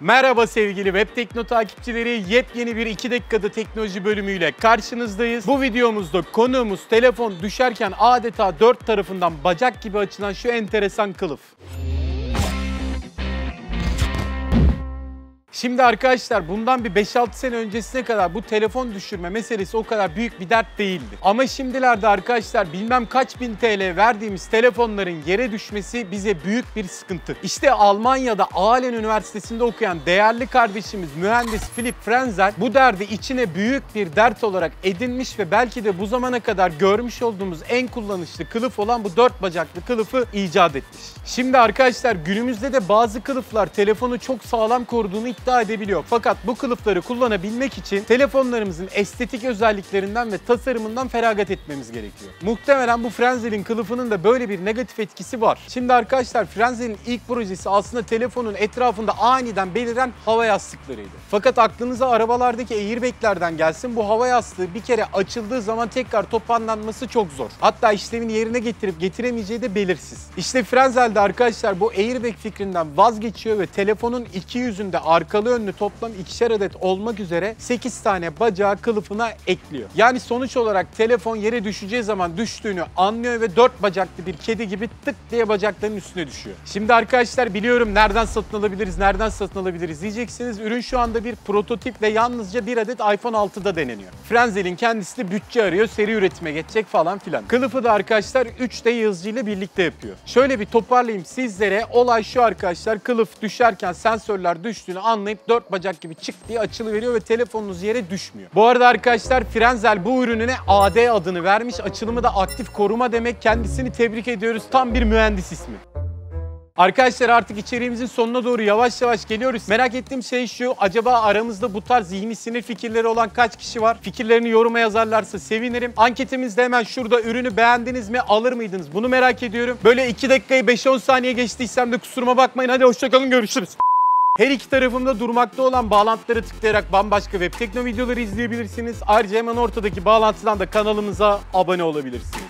Merhaba sevgili Web Tekno takipçileri. Yepyeni bir 2 dakikada teknoloji bölümüyle karşınızdayız. Bu videomuzda konuğumuz telefon düşerken adeta dört tarafından bacak gibi açılan şu enteresan kılıf. Şimdi arkadaşlar bundan bir 5-6 sene öncesine kadar bu telefon düşürme meselesi o kadar büyük bir dert değildi. Ama şimdilerde arkadaşlar bilmem kaç bin TL verdiğimiz telefonların yere düşmesi bize büyük bir sıkıntı. İşte Almanya'da Aalen Üniversitesi'nde okuyan değerli kardeşimiz mühendis Philip Frenzel bu derdi içine büyük bir dert olarak edinmiş ve belki de bu zamana kadar görmüş olduğumuz en kullanışlı kılıf olan bu dört bacaklı kılıfı icat etmiş. Şimdi arkadaşlar günümüzde de bazı kılıflar telefonu çok sağlam koruduğunu iddia edebiliyor. Fakat bu kılıfları kullanabilmek için telefonlarımızın estetik özelliklerinden ve tasarımından feragat etmemiz gerekiyor. Muhtemelen bu Frenzel'in kılıfının da böyle bir negatif etkisi var. Şimdi arkadaşlar Frenzel'in ilk projesi aslında telefonun etrafında aniden beliren hava yastıklarıydı. Fakat aklınıza arabalardaki airbaglerden gelsin bu hava yastığı bir kere açıldığı zaman tekrar toparlanması çok zor. Hatta işlemini yerine getirip getiremeyeceği de belirsiz. İşte Frenzel de arkadaşlar bu airbag fikrinden vazgeçiyor ve telefonun iki yüzünde arkalı önlü toplam ikişer adet olmak üzere 8 tane bacağı kılıfına ekliyor. Yani sonuç olarak telefon yere düşeceği zaman düştüğünü anlıyor ve 4 bacaklı bir kedi gibi tık diye bacaklarının üstüne düşüyor. Şimdi arkadaşlar biliyorum nereden satın alabiliriz, nereden satın alabiliriz diyeceksiniz. Ürün şu anda bir prototip ve yalnızca bir adet iPhone 6'da deneniyor. Frenzel'in kendisi de bütçe arıyor, seri üretime geçecek falan filan. Kılıfı da arkadaşlar 3D yazıcıyla birlikte yapıyor. Şöyle bir toparlayayım sizlere. Olay şu arkadaşlar, kılıf düşerken sensörler düştüğünü anlayıp dört bacak gibi çık diye açılıveriyor ve telefonunuz yere düşmüyor. Bu arada arkadaşlar Frenzel bu ürününe AD adını vermiş. Açılımı da aktif koruma demek. Kendisini tebrik ediyoruz. Tam bir mühendis ismi. Arkadaşlar artık içeriğimizin sonuna doğru yavaş yavaş geliyoruz. Merak ettiğim şey şu, acaba aramızda bu tarz zihni sinir fikirleri olan kaç kişi var? Fikirlerini yoruma yazarlarsa sevinirim. Anketimizde hemen şurada ürünü beğendiniz mi, alır mıydınız? Bunu merak ediyorum. Böyle 2 dakikayı 5-10 saniye geçtiysem de kusuruma bakmayın. Hadi hoşçakalın, görüşürüz. Her iki tarafımda durmakta olan bağlantıları tıklayarak bambaşka web tekno videoları izleyebilirsiniz. Ayrıca hemen ortadaki bağlantıdan da kanalımıza abone olabilirsiniz.